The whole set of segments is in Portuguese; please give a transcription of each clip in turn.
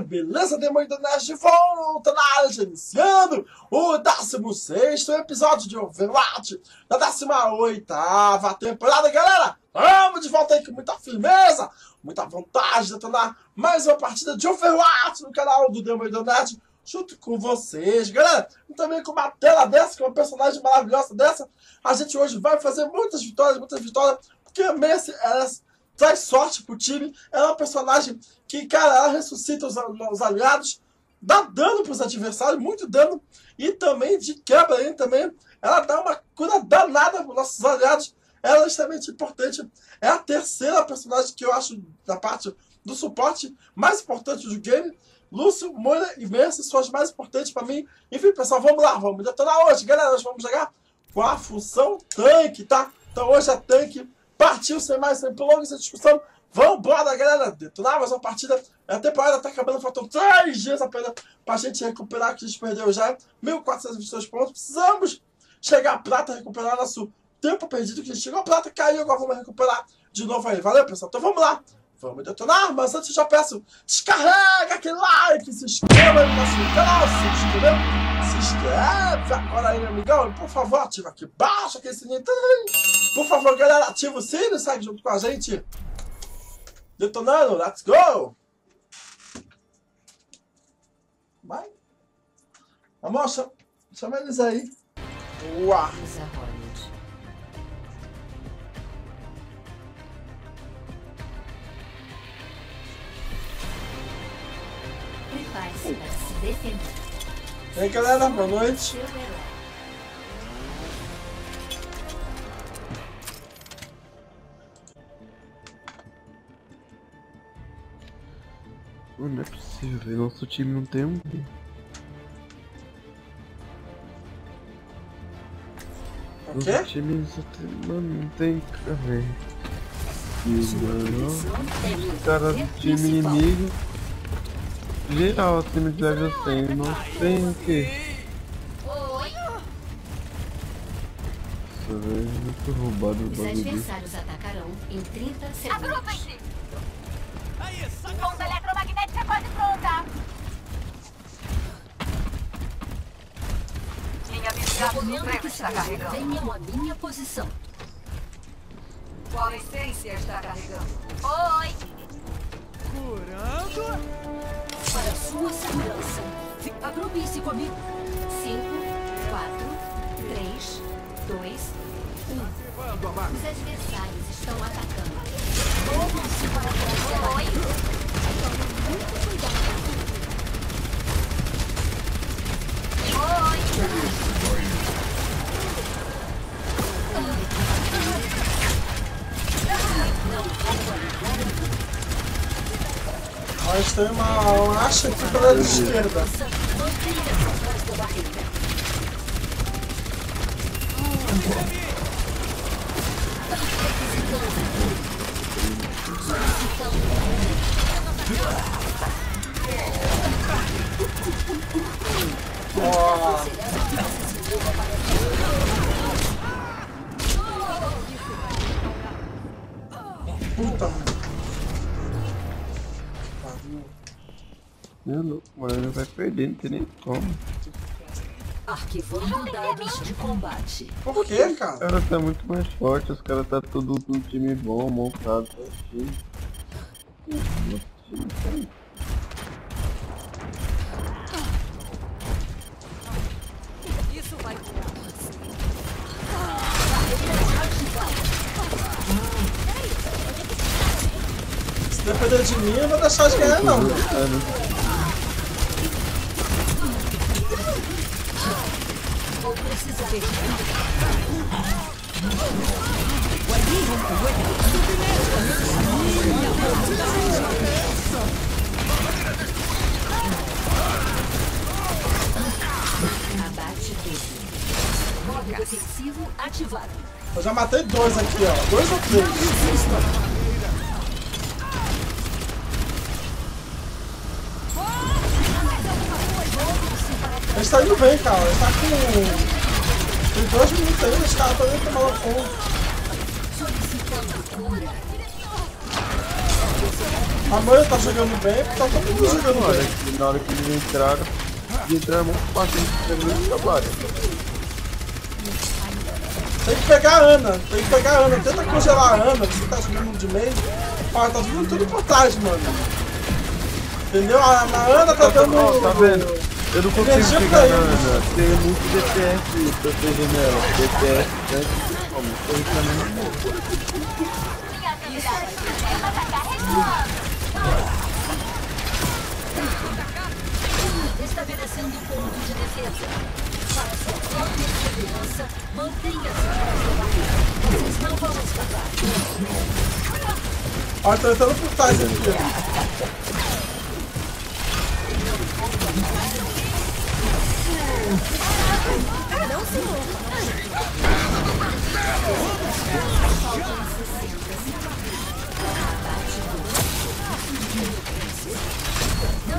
beleza? Demônio do Nerd de volta na área, iniciando o 16 episódio de Overwatch da 18 temporada, galera. Vamos de volta aí com muita firmeza, muita vontade de tornar mais uma partida de Overwatch no canal do Demônio do Nerd, junto com vocês, galera. E também com uma tela dessa, com uma personagem maravilhosa dessa, a gente hoje vai fazer muitas vitórias, muitas vitórias, porque a Messi, ela traz sorte pro time. Ela é uma personagem que, cara, ela ressuscita os, os aliados, dá dano pros adversários, muito dano, e também de quebra aí também. Ela dá uma cura danada pros nossos aliados. Ela é extremamente importante. É a terceira personagem que eu acho da parte do suporte mais importante do game. Lúcio, Moira e Mercy são as mais importantes para mim. Enfim, pessoal, vamos lá, vamos detonar hoje. Galera, nós vamos jogar com a função tanque, tá? Então hoje é tanque Partiu sem mais, sem prolongas, sem discussão. Vambora, galera! Detonar mais uma partida. A temporada tá acabando, faltam 3 dias apenas pra gente recuperar o que a gente perdeu já. 1.422 pontos. Precisamos chegar a prata, recuperar nosso tempo perdido que a gente chegou a prata, caiu, agora vamos recuperar de novo aí. Valeu, pessoal? Então vamos lá. Vamos detonar, mas antes eu já peço, descarrega aquele like, se inscreva no nosso canal, se inscreveu, se inscreve agora aí, meu amigão, e por favor, ativa aqui embaixo aquele sininho. Por favor, galera, ativa o e segue junto com a gente. Detonando, let's go! Vai. Vamos, chama, chama eles aí. Uau! E aí, galera, boa noite. Mano, não é possível, velho. Nosso time não tem um. O Nosso quê? time só tem. Mano, não tem. cara, velho. E, mano, os caras do time inimigo. Geral, time de level 100. Não tem o quê? Nossa, velho. Muito roubado o Os bagulho disso. adversários atacarão em 30 segundos. Agrupem-se! Sonda eletromagnética quase pronta! Linha visível no emprego está carregando. Venham à minha posição. Qual essência está carregando? Oi! Para sua segurança. Agrupe-se comigo. 5, 4, 3, 2, 1. Os adversários estão atacando. Movam-se para trás. Muito cuidado. Nós temos uma, acha aqui pela esquerda. Ó, É louco, mano. Ele vai perder, não tem nem como. Arquivando dados de combate. Por Os cara? caras tá muito mais forte, os caras tá tudo com um time bom, montado, certinho. Tá- Isso vai Se depender de mim, eu vou deixar de ganhar, não. Cara, Vou precisar. Abate dele. Modo defensivo ativado. Eu já matei dois aqui, ó. Dois ou três. Ele tá indo bem, cara. Ele tá com. Dois minutos ainda, os caras estão indo tomar fogo. A Mãe tá jogando bem, tá todo mundo jogando Olha, bem. que na hora que eles entraram, eles entraram muito fácil ter muito trabalho. Tem que pegar a Ana, tem que pegar a Ana. Tenta congelar a Ana, você tá jogando de meio. Ó, tá vindo tudo por trás, mano. Entendeu? A, a Ana tá dando. Ó, tá vendo? Eu não consigo Energia chegar pra na eles. Ana. Tem muito DPS protegendo ela. DPS, né? Como? Tô reclamando. Estabelecendo ponto de defesa. Para sua própria segurança, mantenha-se. Vocês não vão escapar. Ó, tá entrando por trás aqui. Não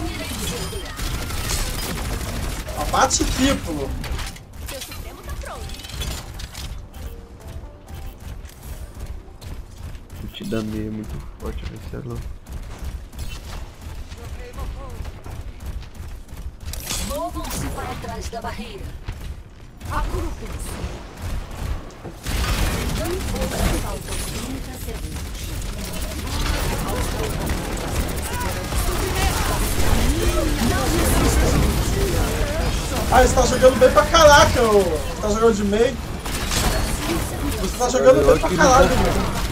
descer. Abate triplo. Seu Supremo tá pronto. O te meio muito forte, vai ser louco. Movam-se para trás da barreira. Agrupem-se. Não pouco, faltam 30 segundos. Ah, você tá jogando bem pra caraca, ô. Você tá jogando de meio. Você tá jogando bem pra caralho, mano.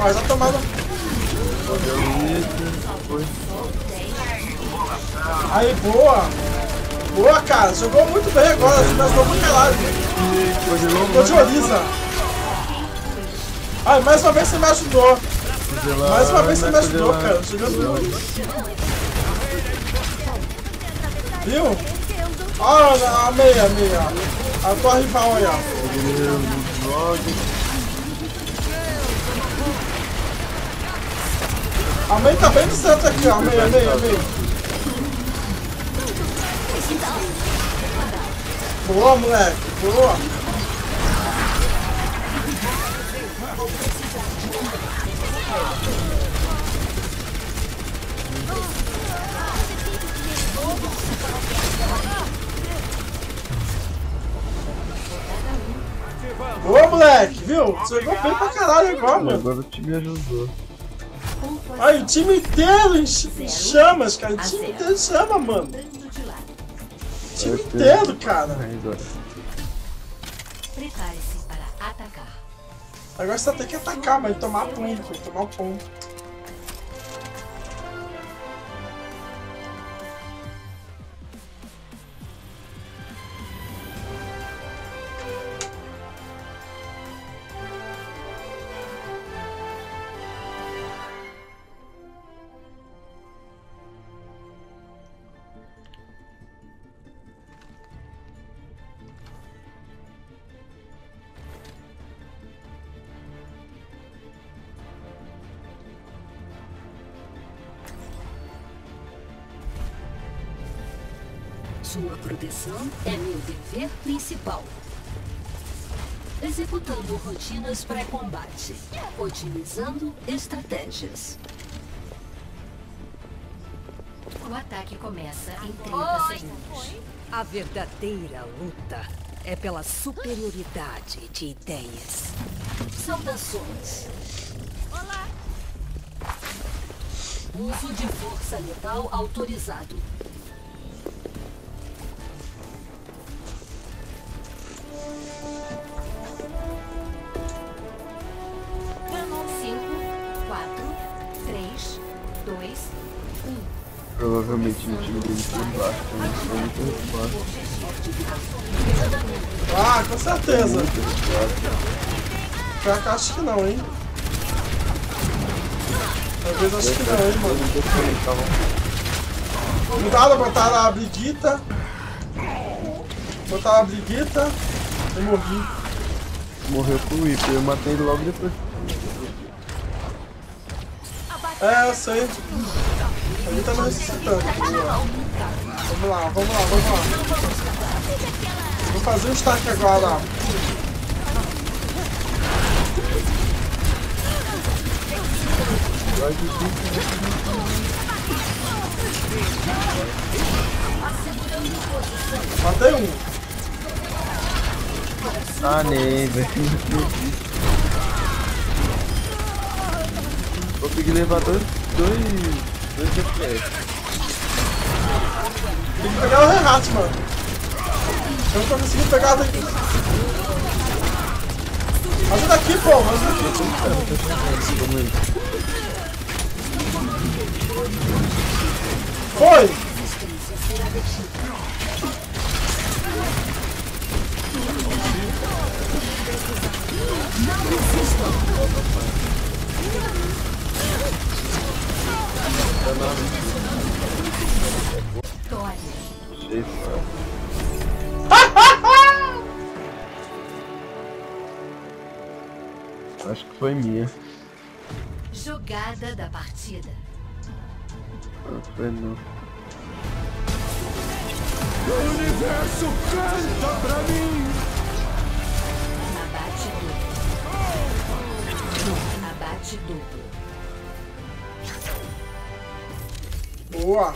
Ó, já tomaram. Aí, boa. Boa, cara. Jogou muito bem agora. Me ajudou pra caralho. Ficou de Orisa. Ai, mais uma vez você me ajudou. Mais uma vez você me ajudou, cara. Jogando muito. Viu? Ó, a meia, a meia. A tua rival aí, ó. A tá bem centro aqui, ó. A meia, a meia, a meia. Boa, moleque. Boa. Boa, moleque. Viu? Você jogou bem pra caralho agora, mano. Agora o time ajudou. Aí, o time inteiro em ch- em chamas, cara. O time inteiro em chama, mano. O time inteiro, cara. Prepare-se para atacar. Agora você tem que atacar, mas tomar ponto. Tomar ponto. Sua proteção é meu dever principal. Executando rotinas pré-combate. Otimizando estratégias. O ataque começa em 30 segundos. A verdadeira luta é pela superioridade de ideias. Saudações. Uso de força letal autorizado. Dois, um. Provavelmente no time dele por baixo, né? Foi muito fácil. Ah, com certeza. Pior que acho que não, hein? Talvez acho que não, hein, mano. Mudaram, botaram a briguita. Botaram a briguita. Eu morri. Morreu com o Reaper, eu matei ele logo depois. É, eu sei. Ele tá me ressuscitando. Vamos lá, vamos lá, vamos lá, vamos lá. Vou fazer o stack agora. Matei um. Ah, nem, Consegui levar dois. dois. dois FPS. Tem que pegar o Renato, mano. Eu não tô conseguindo pegar daqui. Ajuda aqui, pô. Ajuda aqui. Vamos aí. Foi. Cheio. Acho que foi minha. Jogada da partida. Não foi não. Abate duplo. Abate duplo. Boa.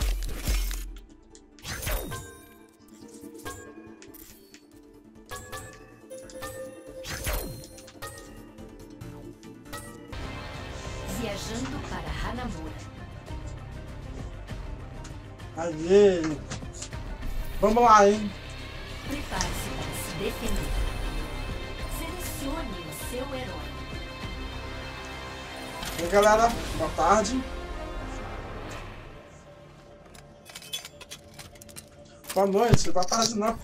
Viajando para Hanamura. Aê. Vamos lá, hein. Prepare-se para se defender. Selecione o seu herói. E aí, galera, boa tarde. Boa noite, boa tarde não.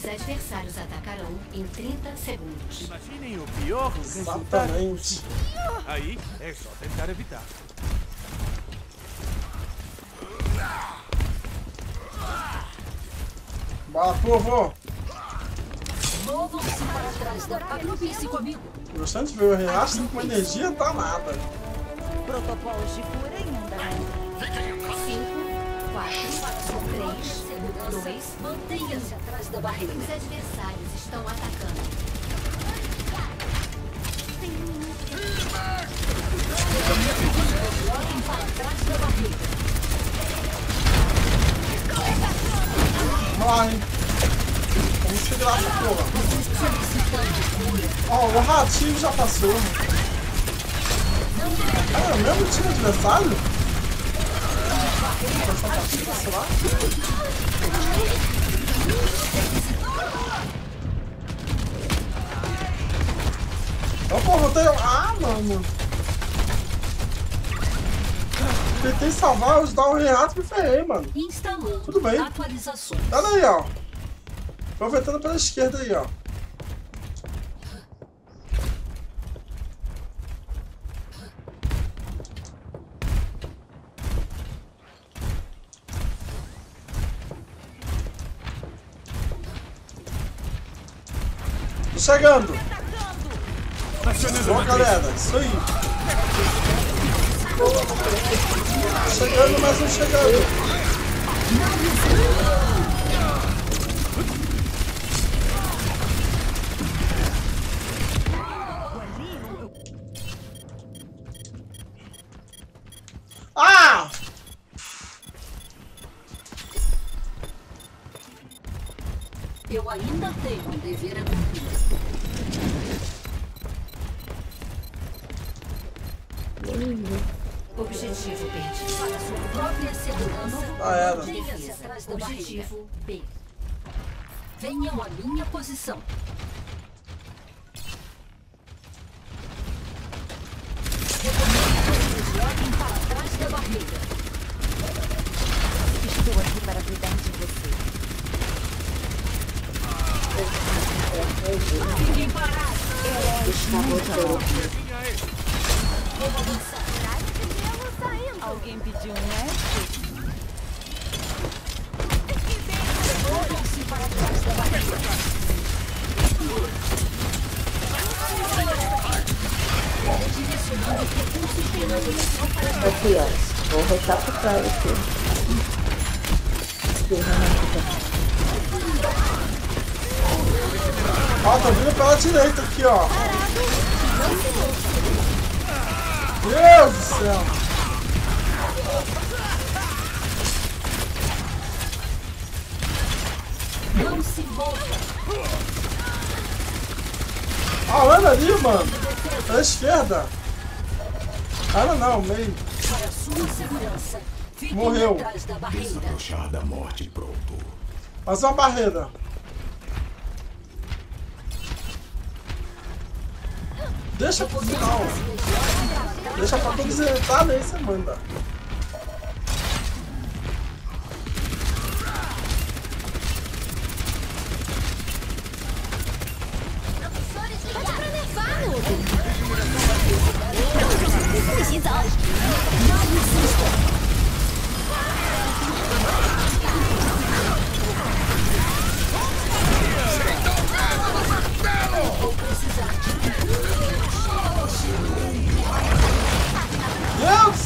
Os adversários atacarão em 30 segundos. Imaginem o pior resultado Exatamente. possível. Aí é só tentar evitar. Bora, povo. Movam-se para trás da Agrupem-se comigo. Gostando de ver o Renato com energia danada. Protocolos de cura em andamento. 5, 4, 3, 2, mantenha-se atrás da barreira. Os adversários estão atacando. Joguem para trás da barreira. Porra. Ó, o ratinho já passou. Ah, é o mesmo time adversário? Essa partida, sei lá. Ó, porra, eu tenho... Ah, mano. Tentei salvar, ajudar o Renato e me ferrei, mano. Instalando Tudo bem. Olha aí, ó. Aproveitando pela esquerda aí, ó. Chegando. Boa, galera. Isso aí. Chegando, mas não chegando. Ah, era. Objetivo B. Venham à minha posição. Joguem para trás da barreira. Estou aqui para cuidar de você. Fiquem parados. Horário de gelo saindo. Alguém pediu um extra? Aqui, ó. Vou recapitular aqui. Aqui, Renato. Ó, tá vindo pela direita aqui, ó. Deus do céu. Não se mova. Ó, olha ali, mano. Pra esquerda. Cara, não, meio. Para sua segurança. Fique Morreu. atrás da barreira. Chá da morte pronto. Faz uma barreira. Deixa pro final. Deixa pra você entrar nem você manda.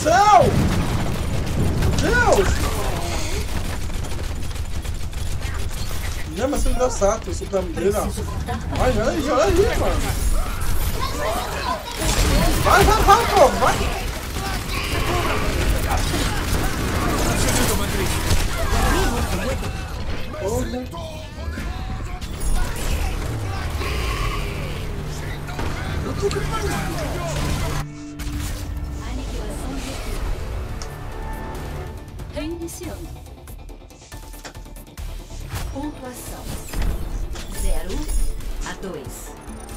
Do céu! Deus! Não, mas você não certo, eu sou da mineira. Vai, olha aí, olha aí, mano. Vai, vai, vai, pô, vai. Porra. Aniquilação Reiniciando. Pontuação. 0 a 2.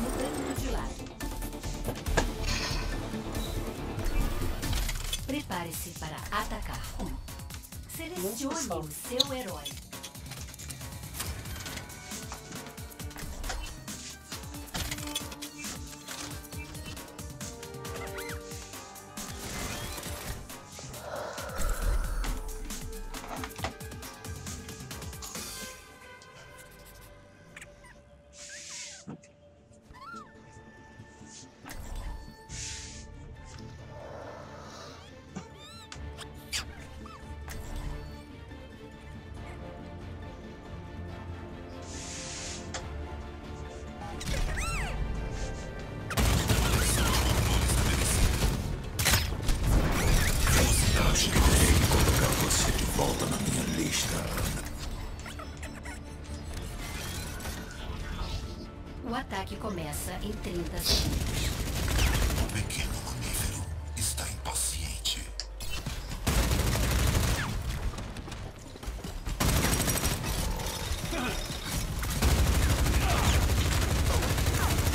Mudando de lado. Prepare-se para atacar. Selecione o seu herói. Começa em 30 segundos. O pequeno mamífero está impaciente.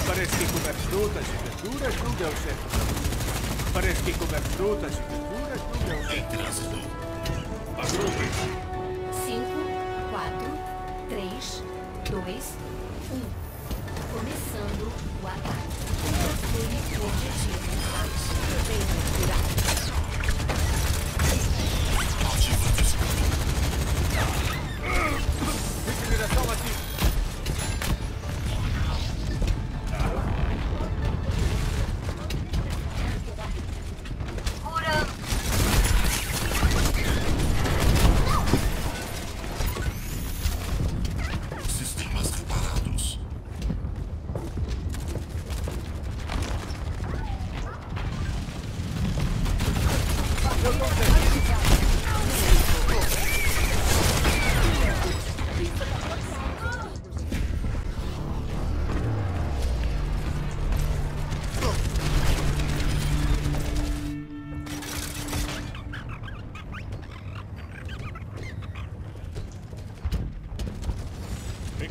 Parece que comer frutas e verduras não deu certo. Parece que comer frutas e verduras não deu certo. Trânsito. 5, 4, 3, 2, 1. Começando o ataque. Confirme o objetivo. Regeneração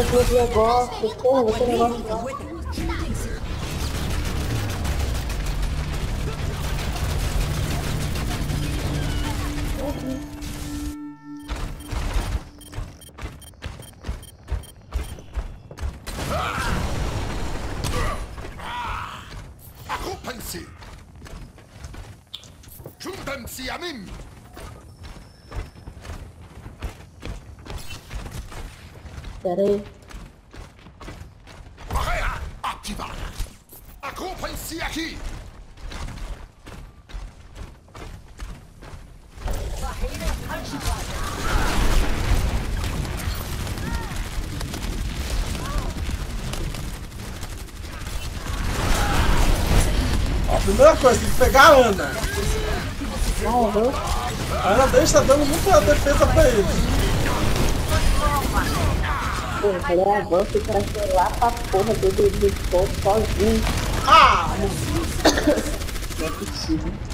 Pega aquele negócio, porra, você negócio lá. Primeira coisa, tem que pegar a Ana. Aham. A Ana Dente tá dando muita defesa pra ele. Pô, falei avanço pra ser lá pra porra do ponto sozinho. Ah! Não é possível.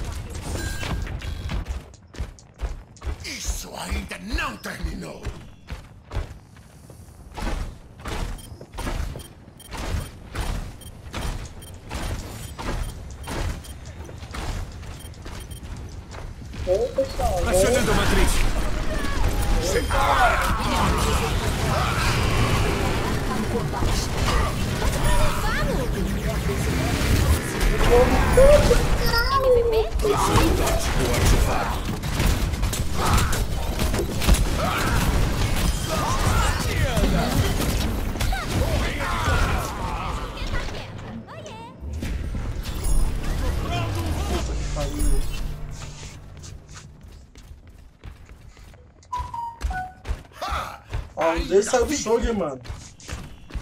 Deles saiu do hein, mano.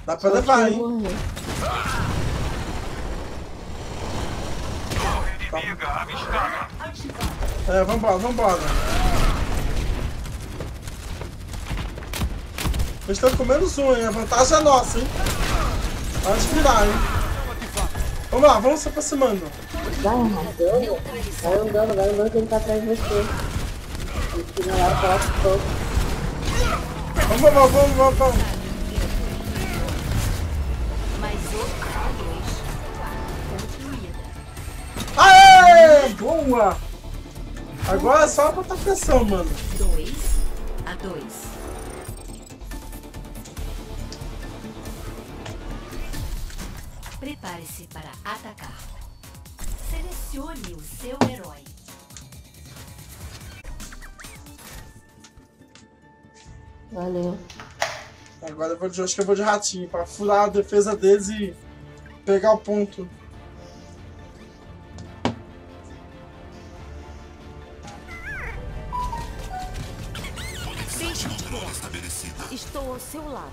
Dá pra levar, hein? É, vambora, vambora. Eles estão com menos um, hein? A vantagem é nossa, hein? Pode virar, hein? Vamos lá, vamos se aproximando. Vai arrasando. Vai andando, vai andando que ele tá atrás de você. Ele tira lá, coloca o. Vamos, vamos, vamos, vamos. Aê! Boa! Agora é só botar pressão, mano. 2 a 2. Prepare-se para atacar. Selecione o seu herói. Valeu. Agora eu vou de, acho que eu vou de ratinho pra furar a defesa deles e pegar o ponto. Estou ao seu lado.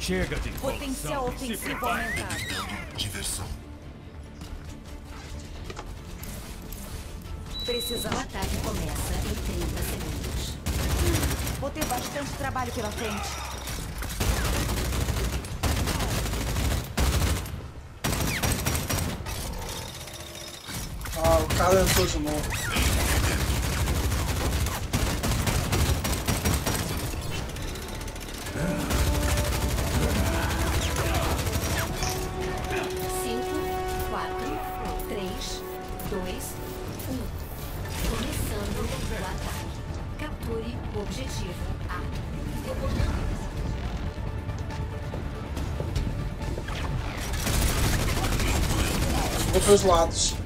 Chega de Potencial ofensivo aumentado. Diversão. O Precisamos. ataque começa em 30 segundos. Vou ter bastante trabalho pela frente. Ah, o cara entrou de novo. Vou pros lados.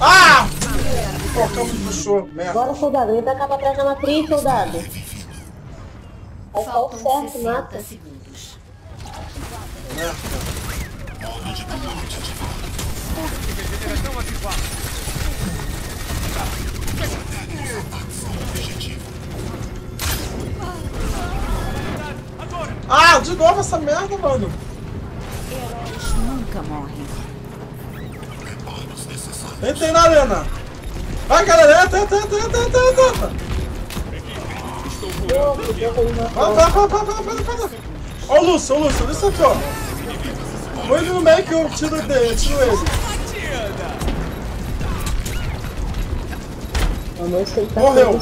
Ah! Colocamos no show, merda. Bora, soldado. Entra cá pra trás da matriz, soldado. Vai só o certo, 60 mata. segundos. Agora! Ah, de novo essa merda, mano. Heróis nunca morrem. Entrei na arena. Vai, galera. Entra, entra, entra, entra, entra, entra. Pô, que Deus aí Vai, vai, vai, vai, vai, vai, vai. Ó o Lúcio, o Lúcio, Lúcio aqui, ó. Põe ele no meio que eu tiro dele, tiro ele. Morreu.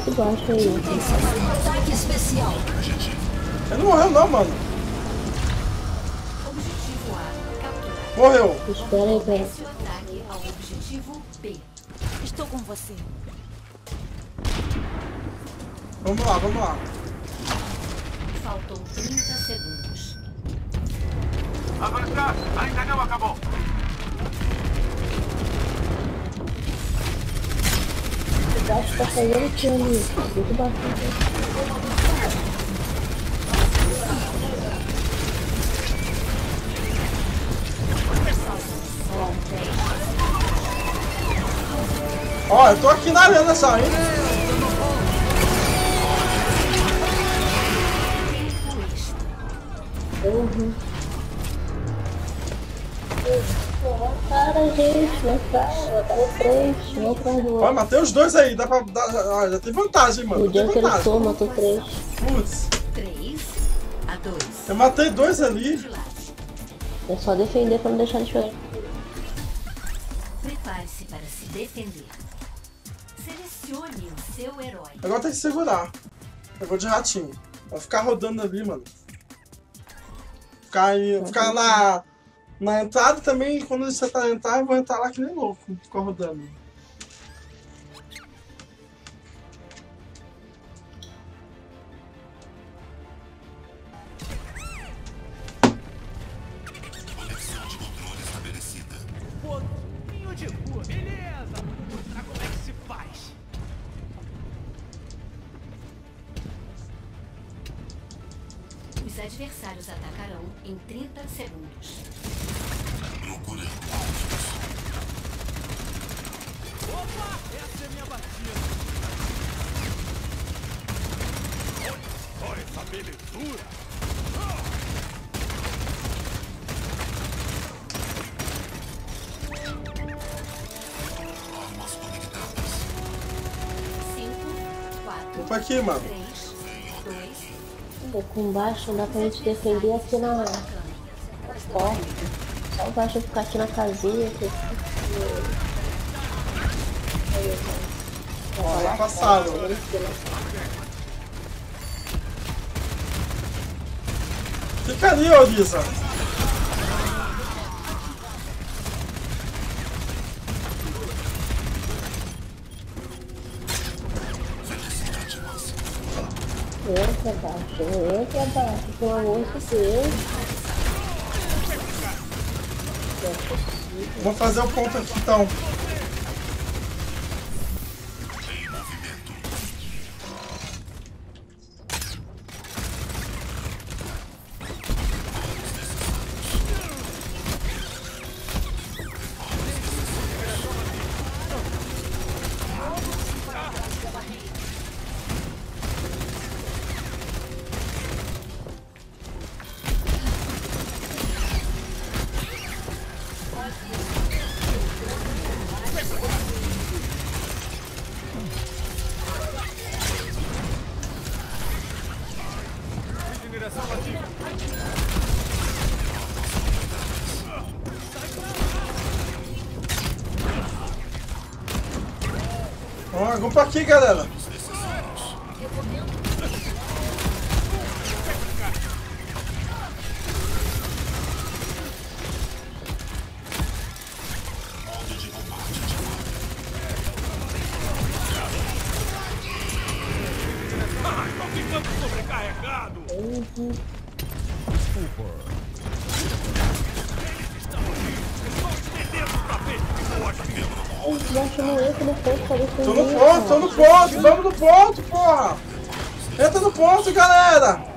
Ele não morreu não, mano. Morreu. Espera aí, pera. Ataque ao objetivo B. Estou com você. Vamos lá, vamos lá. Faltam 30 segundos. Avançar! Ainda não acabou! O baixo tá fazendo o que ali? Muito bastante. Ó, eu tô aqui na arena só, hein? Uhum. Cara, gente, vai tá no frente, um atrás do Ó, outro. matei os dois aí. Dá pra. Dá, ah, já tem vantagem, mano. O Já tem dia que ele vantagem. sou, matou três. Putz, 3 a 2. eu matei dois ali. É só defender pra não deixar de chorar. Prepare-se para se defender. O seu herói. Agora tem que segurar. Eu vou de ratinho. Vai ficar rodando ali, mano. Ficar, aí, ficar na, na entrada também, quando você tá na entrada, eu vou entrar lá que nem louco. Ficar rodando. Olha essa belezura! Cinco, quatro, Vou pra aqui, mano. três, dois, Pô, com baixo não dá pra gente defender aqui na porta. Só o baixo ficar aqui na casinha. Que... Ó, lá passaram. Fica ô Lisa. Entra baixo, entra baixo, pelo amor de Deus. Vou fazer o ponto aqui então. Vamos pra aqui, galera. No ponto pra defender. Tô no ponto, tô no ponto, vamos no ponto, porra! Entra no ponto, galera!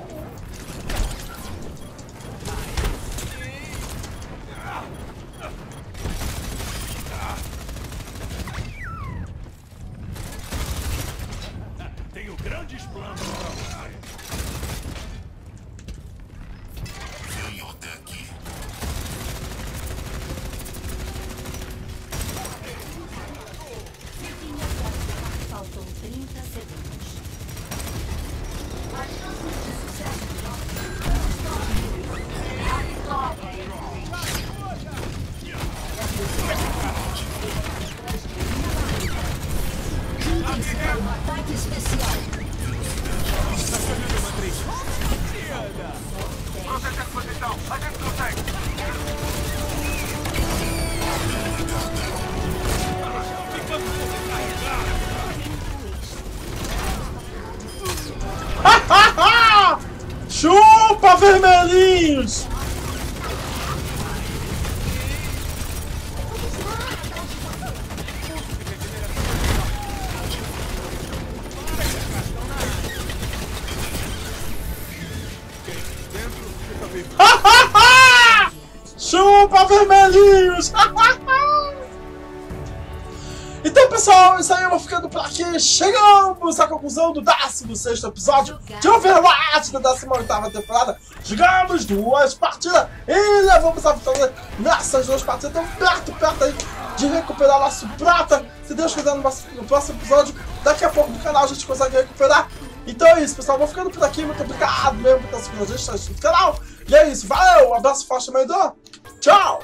Vermelhinhos! Chupa, vermelhinhos! Então, pessoal, isso aí eu vou ficando por aqui. Chegamos à conclusão do 16 episódio de Overwatch da 18 temporada. Jogamos duas partidas e levamos a vitória nessas duas partidas. Então, perto, perto aí de recuperar nosso prata. Se Deus quiser, no, no próximo episódio, daqui a pouco no canal a gente consegue recuperar. Então é isso, pessoal. Vou ficando por aqui. Muito obrigado mesmo por estar seguindo a gente, estar assistindo o canal. E é isso. Valeu, um abraço forte, Maidô. Tchau!